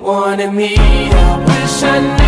Wanted me, I wish I knew